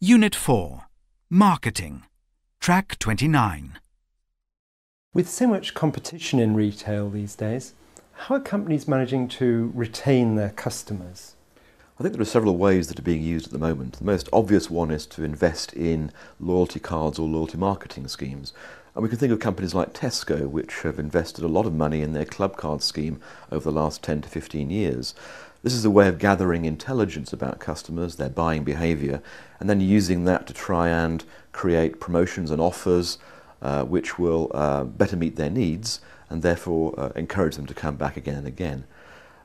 Unit 4 Marketing. Track 29 With so much competition in retail these days, how are companies managing to retain their customers? I think there are several ways that are being used at the moment. The most obvious one is to invest in loyalty cards or loyalty marketing schemes. And we can think of companies like Tesco, which have invested a lot of money in their club card scheme over the last 10 to 15 years. This is a way of gathering intelligence about customers, their buying behaviour, and then using that to try and create promotions and offers uh, which will uh, better meet their needs and therefore uh, encourage them to come back again and again.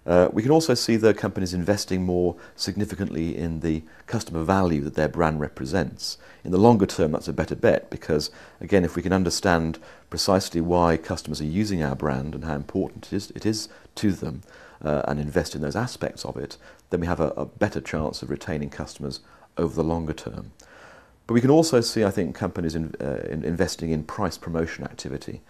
Uh, we can also see the companies investing more significantly in the customer value that their brand represents. In the longer term, that's a better bet because, again, if we can understand precisely why customers are using our brand and how important it is, it is to them uh, and invest in those aspects of it, then we have a, a better chance of retaining customers over the longer term. But we can also see, I think, companies in, uh, in investing in price promotion activity.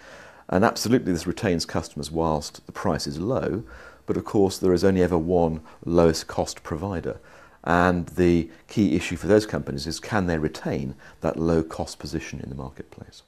And absolutely, this retains customers whilst the price is low, but of course there is only ever one lowest cost provider. And the key issue for those companies is can they retain that low cost position in the marketplace?